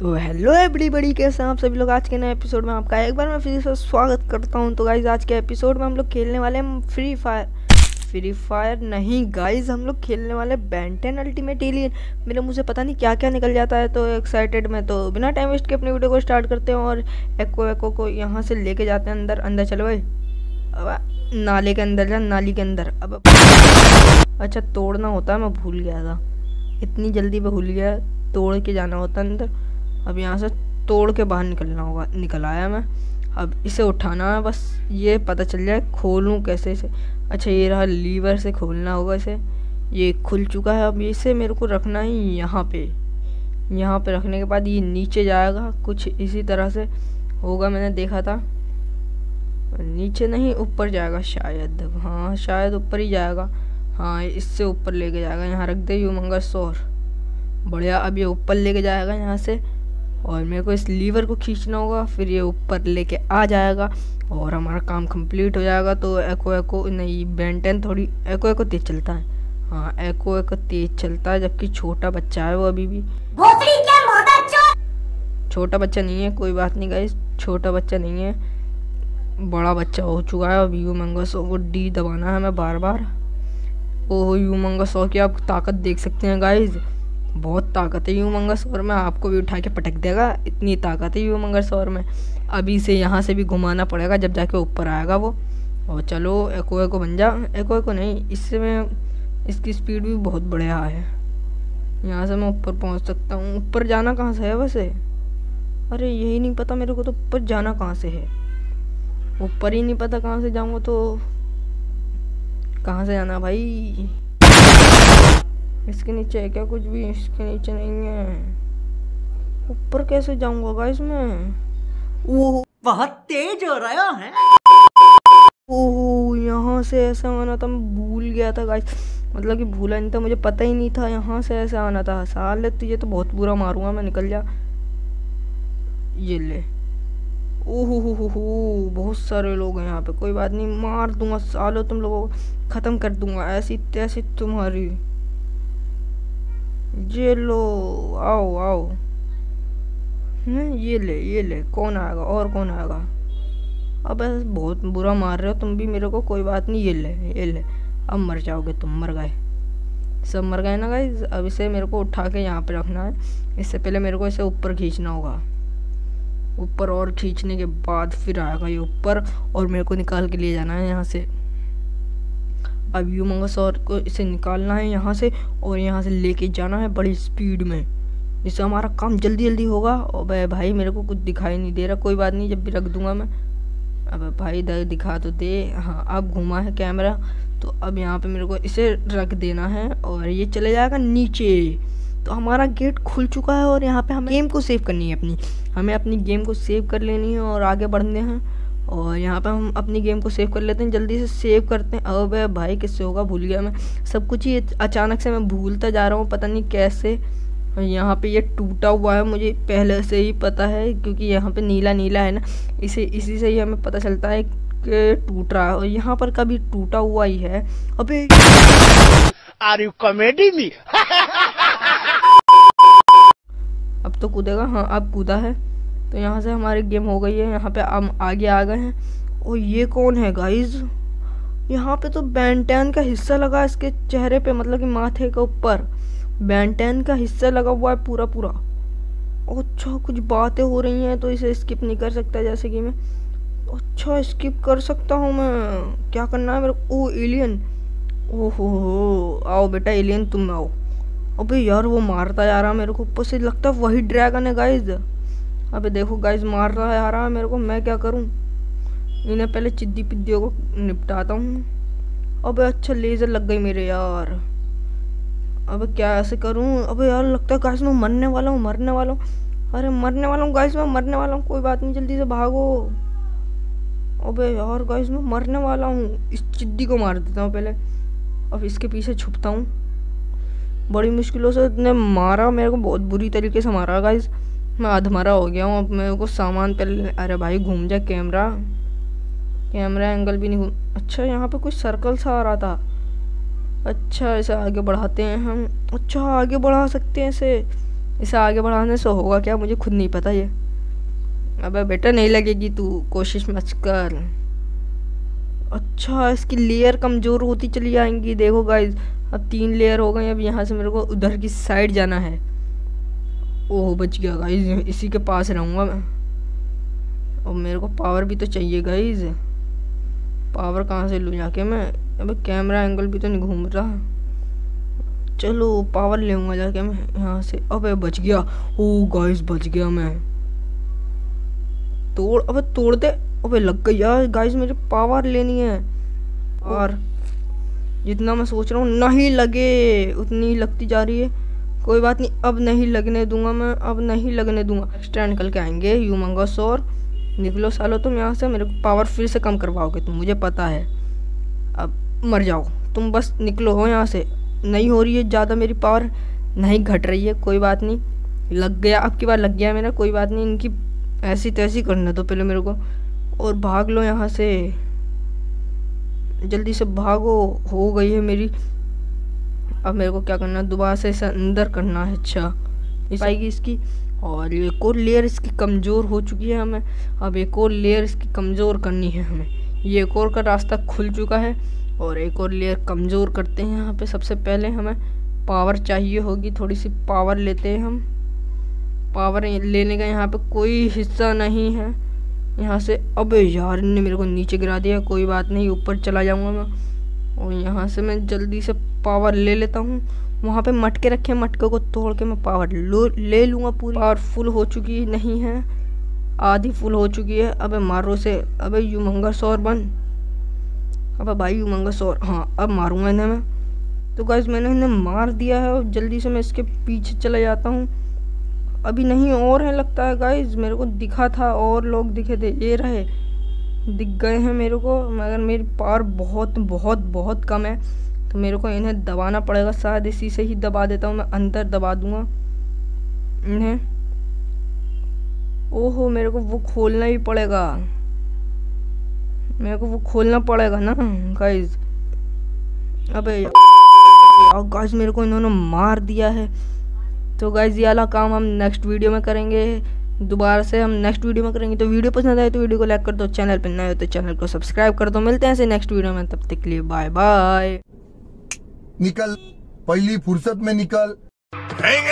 तो hello every बड़ी कैसे हैं आप सभी लोग? आज के नए एपिसोड में आपका एक बार मैं फिर से स्वागत करता हूँ। तो गाइज़ आज के एपिसोड में हम लोग खेलने वाले हैं फ्री फायर फ्री फायर नहीं गाइज़ हम लोग खेलने वाले बेंटेन अल्टीमेट एलियन मेरे मुझे पता नहीं क्या क्या निकल जाता है तो एक्साइटेड में तो बिना टाइम वेस्ट के अपने वीडियो को स्टार्ट करते हैं और एको एको को यहाँ से लेके जाते हैं अंदर। अंदर चलो भाई। अब नाले के अंदर जा, नाली के अंदर। अब अच्छा तोड़ना होता है, मैं भूल गया था। इतनी जल्दी मैं भूल गया, तोड़ के जाना होता अंदर। अब यहाँ से तोड़ के बाहर निकलना होगा, निकल आया मैं। अब इसे उठाना है बस, ये पता चल जाए खोलूँ कैसे इसे। अच्छा ये रहा लीवर से खोलना होगा इसे। ये खुल चुका है, अब इसे मेरे को रखना ही यहाँ पे। यहाँ पे रखने के बाद ये नीचे जाएगा, कुछ इसी तरह से होगा, मैंने देखा था। नीचे नहीं, ऊपर जाएगा शायद। हाँ शायद ऊपर ही जाएगा। हाँ इससे ऊपर लेके जाएगा। यहाँ रख दे, यू मंगा सोर बढ़िया, अब ये ऊपर लेके जाएगा यहाँ से। और मेरे को इस लीवर को खींचना होगा फिर ये ऊपर लेके आ जाएगा और हमारा काम कंप्लीट हो जाएगा। तो एको एको नहीं बेंटेन थोड़ी एको एको तेज चलता है। हाँ एको एको तेज चलता है जबकि छोटा बच्चा है वो अभी भी। छोटा बच्चा नहीं है कोई बात नहीं गाइस छोटा बच्चा नहीं है। बड़ा बच्चा हो चुका है अब यू मंगा सौ को डी दबाना है हमें बार बार। ओह यू मंगा सौ की आप ताकत देख सकते हैं गाइज़ बहुत ताकत है यूमंगा सौर में, आपको भी उठा के पटक देगा, इतनी ताकत है यूमंगा सौर में। अभी से यहाँ से भी घुमाना पड़ेगा, जब जाके ऊपर आएगा वो। और चलो, एको एको बन जा, एको एको नहीं, इससे मैं, इसकी स्पीड भी बहुत बढ़िया है। यहाँ से मैं ऊपर पहुँच सकता हूँ। ऊपर जाना कहाँ से है वैसे? अरे, यही नहीं पता मेरे को तो ऊपर जाना कहाँ से है? ऊपर ही नहीं पता कहाँ से जाऊँगा तो कहाँ से जाना भाई? इसके नीचे है क्या कुछ भी? इसके नीचे नहीं है। ऊपर कैसे जाऊँगा गाइस मैं? वो बहुत तेज हो रहा है ओह यहाँ से ऐसा आना था मैं भूल गया था गाइस मतलब कि भूला नहीं था मुझे पता ही नहीं था यहाँ से ऐसे आना था। साल तुझे तो बहुत बुरा मारूँगा मैं निकल जा। ये ले। ओहो हो हो हो बहुत सारे लोग हैं यहाँ पे। कोई बात नहीं मार दूँगा सालो तुम लोगों को ख़त्म कर दूँगा। ऐसी तैसी तुम्हारी ये लो, आओ आओ। नहीं ये ले ये ले, कौन आएगा, और कौन आएगा? अब ऐसे बहुत बुरा मार रहे हो, तुम भी मेरे को, कोई बात नहीं, ये ले ये ले। अब मर जाओगे तुम, मर गए। सब मर गए ना गाइज़ अब इसे मेरे को उठा के यहाँ पे रखना है। इससे पहले मेरे को इसे ऊपर खींचना होगा। ऊपर और खींचने के बाद फिर आएगा ये ऊपर, और मेरे को निकाल के लिए जाना है यहाँ से। अब यू मंगसौर को इसे निकालना है यहाँ से और यहाँ से लेके जाना है बड़ी स्पीड में। जिससे हमारा काम जल्दी जल्दी होगा। और भाई, मेरे को कुछ दिखाई नहीं दे रहा। कोई बात नहीं, जब भी रख दूँगा मैं। अब भाई दिखा तो दे। हाँ अब घुमा है कैमरा तो अब यहाँ पे मेरे को इसे रख देना है और ये चले जाएगा नीचे। तो हमारा गेट खुल चुका है और यहाँ पे हमें गेम को सेव करनी है अपनी। हमें अपनी गेम को सेव कर लेनी है और आगे बढ़ने हैं। और यहाँ पे हम अपनी गेम को सेव कर लेते हैं जल्दी से सेव करते हैं। अब भाई किससे होगा? भूल गया मैं। सब कुछ ही अचानक से मैं भूलता जा रहा हूँ पता नहीं कैसे। यहाँ पे ये टूटा हुआ है मुझे पहले से ही पता है क्योंकि यहाँ पे नीला नीला है ना। इसे इसी से ही हमें पता चलता है कि टूट रहा है। और यहाँ पर कभी टूटा हुआ ही है। अबे! आर यू कॉमेडी मी अब तो कूदेगा? हाँ अब कूदा है। तो यहाँ से हमारी गेम हो गई है, यहाँ पे हम आगे आ गए हैं। और ये कौन है गाइज़ यहाँ पे तो बैंटैन का हिस्सा लगा इसके चेहरे पे मतलब कि माथे के ऊपर। बैंटैन का हिस्सा लगा हुआ है पूरा पूरा। अच्छा कुछ बातें हो रही हैं तो इसे स्किप नहीं कर सकता जैसे कि मैं। अच्छा स्किप कर सकता हूँ मैं। क्या करना है मेरे ओ एलियन ओहो हो आओ बेटा एलियन तुम आओ। अबे यार, वो मारता जा रहा मेरे को। ऊपर से लगता है वही ड्रैगन है गाइज़ अबे देखो गाइस मार रहा है आ रहा है मेरे को, मैं क्या करूँ? इन्हें पहले चिद्दी पिद्दियों को निपटाता हूँ। अबे अच्छा लेज़र लग गई मेरे यार। अबे क्या ऐसे करूँ? अबे यार, लगता है गाइस मैं मरने वाला हूँ, मरने वाला हूँ। अरे मरने वाला हूँ गाइस मैं मरने वाला हूँ, कोई बात नहीं, जल्दी से भागो। अबे यार गाइस मैं मरने वाला हूँ। इस चिद्दी को मार देता हूँ पहले। अब इसके पीछे छुपता हूँ। बड़ी मुश्किलों से इतने मारा, मेरे को बहुत बुरी तरीके से मारा गाइस मैं अधमरा हो गया हूँ, अब मेरे को सामान पहले अरे भाई, घूम जा कैमरा। कैमरा एंगल भी नहीं घूम अच्छा यहाँ पे कुछ सर्कल सा आ रहा था। अच्छा इसे आगे बढ़ाते हैं हम। अच्छा आगे बढ़ा सकते हैं इसे। इसे आगे बढ़ाने से होगा क्या? मुझे खुद नहीं पता ये। अबे बेटा, नहीं लगेगी तू। कोशिश मत कर। अच्छा इसकी लेयर कमज़ोर होती चली जाएँगी देखो गाइज़ अब तीन लेयर हो गए अब यहाँ से मेरे को उधर की साइड जाना है। ओह, बच गया गाइज़ इसी के पास रहूँगा मैं। और मेरे को पावर भी तो चाहिए गाइज़ पावर कहाँ से लूँ जाके मैं? अबे कैमरा एंगल भी तो नहीं घूम रहा। चलो पावर लेऊँगा जाके मैं यहाँ से। अबे, बच गया। ओ गाइस बच गया मैं। तोड़, अबे तोड़ दे अबे, लग गई यार गाइस मेरी पावर लेनी है। और जितना मैं सोच रहा हूँ नहीं लगे। उतनी लगती जा रही है। कोई बात नहीं, अब नहीं लगने दूँगा मैं, अब नहीं लगने दूँगा। एक्स्ट्रा निकल के आएँगे यूमंगस और निकलो सालो तुम यहाँ से, मेरे को पावर फिर से कम करवाओगे तुम, मुझे पता है। अब मर जाओ, तुम बस निकलो हो यहाँ से। नहीं हो रही है ज़्यादा मेरी पावर नहीं घट रही है, कोई बात नहीं। लग गया, अब की बार लग गया मेरा, कोई बात नहीं, इनकी ऐसी तैसी करने दो पहले मेरे को। और भाग लो यहाँ से। जल्दी से भागो, हो गई है मेरी अब मेरे को क्या करना है? दोबारा से इसे अंदर करना है अच्छा। इस आएगी इसकी और एक और लेयर इसकी कमज़ोर हो चुकी है हमें। अब एक और लेयर इसकी कमज़ोर करनी है हमें। ये एक और का रास्ता खुल चुका है और एक और लेयर कमज़ोर करते हैं यहाँ पे। सबसे पहले हमें पावर चाहिए होगी थोड़ी सी पावर लेते हैं हम। पावर लेने का यहाँ पे कोई हिस्सा नहीं है। यहाँ से अब यार ने मेरे को नीचे गिरा दिया कोई बात नहीं ऊपर चला जाऊँगा मैं। और यहाँ से मैं जल्दी से पावर ले लेता हूँ। वहाँ पे मटके रखे हैं, मटके को तोड़ के मैं पावर लो, ले लूँगा पूरी। पावर फुल हो चुकी नहीं है, आधी फुल हो चुकी है। अबे मारो से अबे यू मंगा सौर बन। अबे भाई यू मंगा सौर हाँ अब मारूँगा इन्हें मैं। तो गाइज़ मैंने इन्हें मार दिया है और जल्दी से मैं इसके पीछे चला जाता हूँ। अभी नहीं, और है लगता है गाइज़ मेरे को दिखा था, और लोग दिखे थे। ये रहे। दिख गए हैं मेरे को, मगर मेरी पावर बहुत बहुत बहुत कम है। तो मेरे को इन्हें दबाना पड़ेगा, शायद इसी से ही दबा देता हूँ, मैं अंदर दबा दूँगा। इन्हें। ओहो, मेरे को वो खोलना ही पड़ेगा। मेरे को वो खोलना पड़ेगा ना गाइज़ अबे गाइज़ मेरे को इन्होंने मार दिया है। तो गाइज़ ये वाला काम हम नेक्स्ट वीडियो में करेंगे। दोबारा से हम नेक्स्ट वीडियो में करेंगे। तो वीडियो पसंद आए तो वीडियो को लाइक कर दो चैनल पर नए हो तो चैनल को सब्सक्राइब कर दो। मिलते हैं ऐसे नेक्स्ट वीडियो में, तब तक के लिए बाय बाय निकल पहली फुर्सत में निकल। Bring